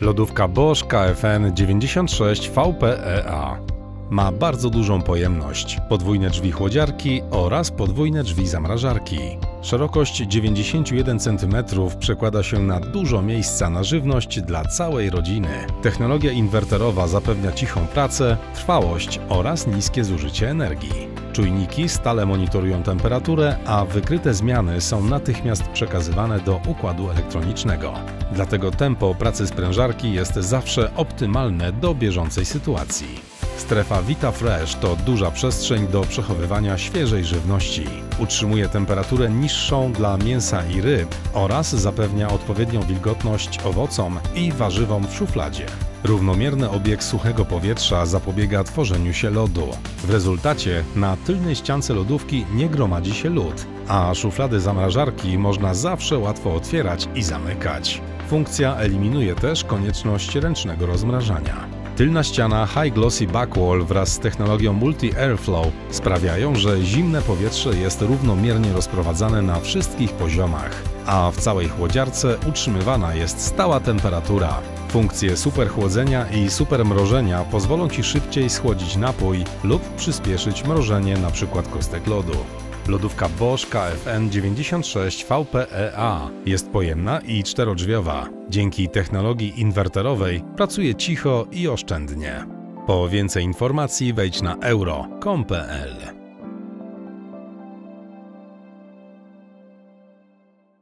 Lodówka Bosch KFN 96 VPEA ma bardzo dużą pojemność, podwójne drzwi chłodziarki oraz podwójne drzwi zamrażarki. Szerokość 91 cm przekłada się na dużo miejsca na żywność dla całej rodziny. Technologia inwerterowa zapewnia cichą pracę, trwałość oraz niskie zużycie energii. Czujniki stale monitorują temperaturę, a wykryte zmiany są natychmiast przekazywane do układu elektronicznego. Dlatego tempo pracy sprężarki jest zawsze optymalne do bieżącej sytuacji. Strefa Vita Fresh to duża przestrzeń do przechowywania świeżej żywności. Utrzymuje temperaturę niższą dla mięsa i ryb oraz zapewnia odpowiednią wilgotność owocom i warzywom w szufladzie. Równomierny obieg suchego powietrza zapobiega tworzeniu się lodu. W rezultacie na tylnej ściance lodówki nie gromadzi się lód, a szuflady zamrażarki można zawsze łatwo otwierać i zamykać. Funkcja eliminuje też konieczność ręcznego rozmrażania. Tylna ściana High Glossy Backwall wraz z technologią Multi Airflow sprawiają, że zimne powietrze jest równomiernie rozprowadzane na wszystkich poziomach, a w całej chłodziarce utrzymywana jest stała temperatura. Funkcje super chłodzenia i super mrożenia pozwolą Ci szybciej schłodzić napój lub przyspieszyć mrożenie np. kostek lodu. Lodówka Bosch KFN 96 VPEA jest pojemna i czterodrzwiowa. Dzięki technologii inwerterowej pracuje cicho i oszczędnie. Po więcej informacji wejdź na euro.com.pl